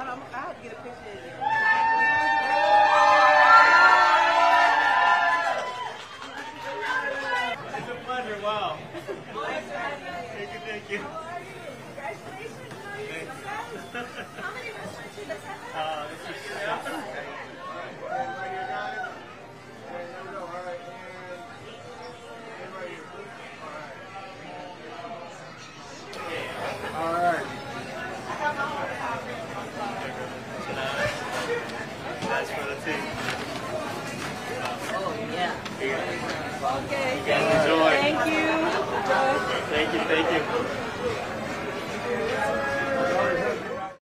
I, have to get a picture of it. Wow. Thank you. Oh, yeah. You Okay. enjoy. Thank you. Thank you. Thank you.